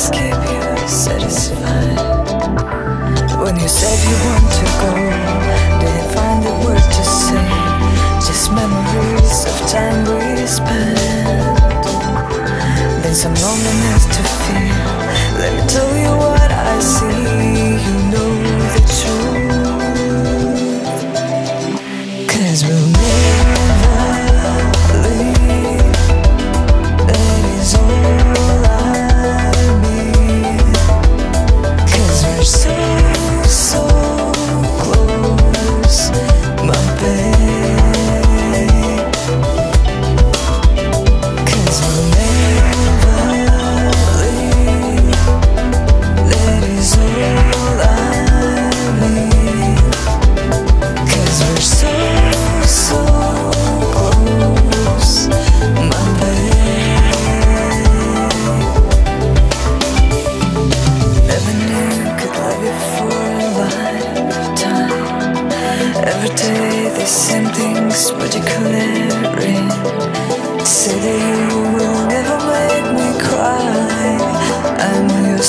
escape you satisfied. When you said you want to go, didn't find the word to say. Just memories of time we spent. Then some loneliness to feel. Let me tell you what I see. lips were Say that you will never make me cry. I'm your